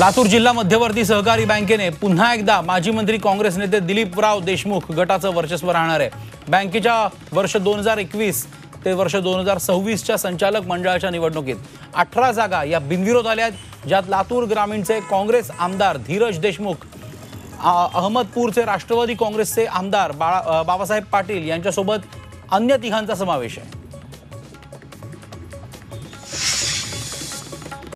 लातूर जिल्हा मध्यवर्ती सहकारी बँकेने पुन्हा एकदा माजी मंत्री काँग्रेस नेते दिलीपराव देशमुख गटाचं वर्चस्व राहणार आहे. बँकेच्या वर्ष दोन हजार एकवीस ते वर्ष दोन हजार सव्वीसच्या संचालक मंडळाच्या निवडणुकीत अठरा जागा या बिनविरोध आल्या आहेत ज्यात लातूर ग्रामीणचे काँग्रेस आमदार धीरज देशमुख अहमदपूरचे राष्ट्रवादी काँग्रेसचे आमदार बाळा बाबासाहेब पाटील यांच्यासोबत अन्य तिघांचा समावेश आहे.